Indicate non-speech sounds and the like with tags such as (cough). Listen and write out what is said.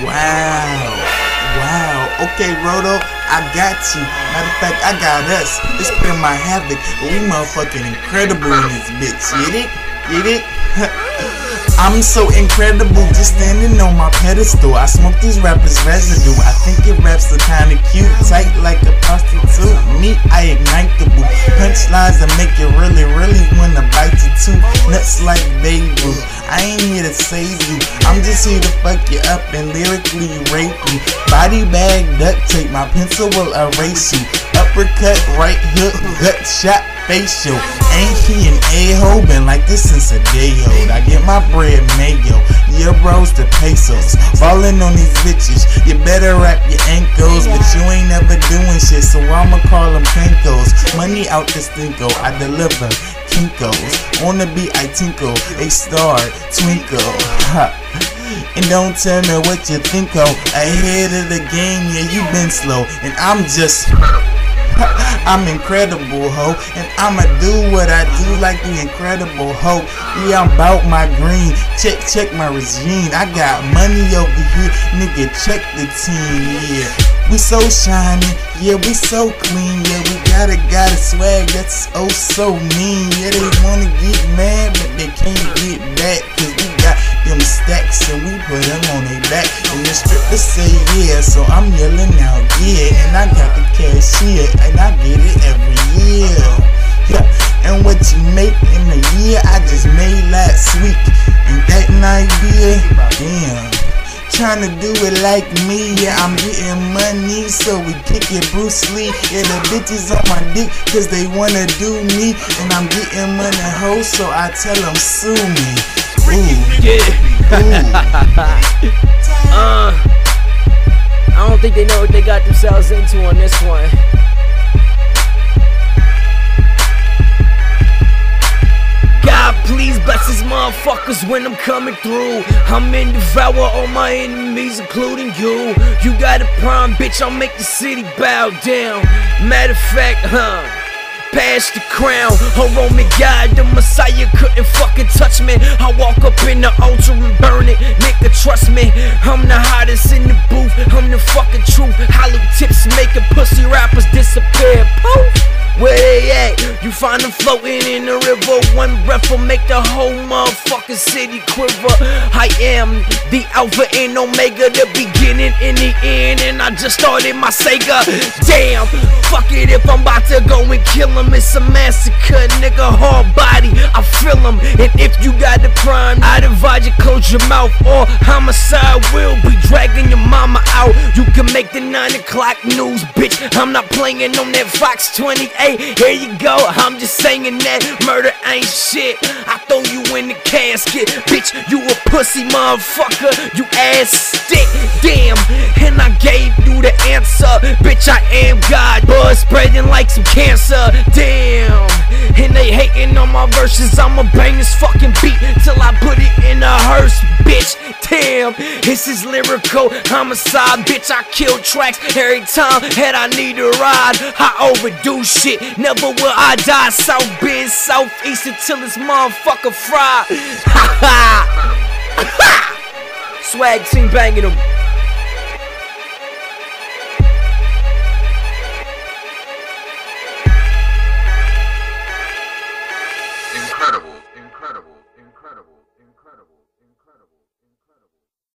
Wow. Wow. Okay, Roto, I got you. Matter of fact, I got us. It's been my havoc. We motherfucking incredible in this bitch. Get it? Get it? (laughs) I'm so incredible, just standing on my pedestal. I smoke these rappers' residue. I think it raps are kinda cute, tight like a prostitute. Me, I ignite the. Punchlines that make you really, really wanna bite you too. Nuts like baby. I ain't here to save you. I'm just here to fuck you up and lyrically rape you. Body bag, duct tape, my pencil will erase you. Uppercut, right hook, gut shot, facial. Ain't he an a-hole? Been like this since a day old. I get my bread mayo, euros to pesos. Falling on these bitches. You better wrap your ankles, but you ain't never doing shit, so I'ma call them Kinkos. Money out the stinko, I deliver. Kinkos. The beat, I tinkle. A star, twinkle. And don't tell me what you think of. Ahead of the game, yeah, you been slow. And I'm just. (laughs) I'm incredible, ho, and I'ma do what I do like the incredible ho. Yeah, I'm bout my green. Check, check my regime. I got money over here, nigga. Check the team, yeah. We so shiny, yeah, we so clean, yeah. We got a got a swag that's oh so mean. Yeah, they wanna get mad, but they can't get back, cause we got them stacks and we put them on their back. And the stripper say yeah, so I'm yelling out yeah. And I got the cashier and I get it every year. Yeah. And what you make in a year, I just made last week. Ain't that an idea? Damn. Trying to do it like me, yeah, I'm getting money, so we kick it Bruce Lee. Yeah, the bitches on my dick, cause they wanna do me. And I'm getting money, ho, so I tell them sue me. Ooh. Yeah. uh, (laughs) they know what they got themselves into on this one. God, please bless these motherfuckers when I'm coming through. I'm in devour all my enemies, including you. You got a prime, bitch, I'll make the city bow down. Matter of fact, huh? Pass the crown, a Roman God, the Messiah couldn't fucking touch me. I walk up in the altar and burn it, nigga, trust me. I'm the hottest in the booth, the fucking truth. Hollow tips making pussy rappers disappear. Poof. Where they at? You find them floating in the river. One breath will make the whole motherfucking city quiver. I am the Alpha and Omega, the beginning and the end. And I just started my Sega. Damn, fuck it if I'm about to go and kill him. It's a massacre, nigga. Hard body, I feel him. And if you got the crime, I divide you, close your mouth. Or homicide will be dragging your mama out. You can make the 9 o'clock news, bitch. I'm not playing on that Fox 28. Here you go, I'm just saying that murder ain't shit. I throw you in the casket, bitch. You a pussy motherfucker, you ass stick. Damn, and I gave you the answer, bitch. I am God, buzz spreading like some cancer. Damn, hating on my verses. I'ma bang this fucking beat till I put it in a hearse, bitch. Damn, this is lyrical homicide, bitch. I kill tracks every time that I need a ride. I overdo shit, never will I die. South Bend, Southeast until this motherfucker fried. (laughs) Ha ha! (laughs) Swag team banging them. incredible, incredible.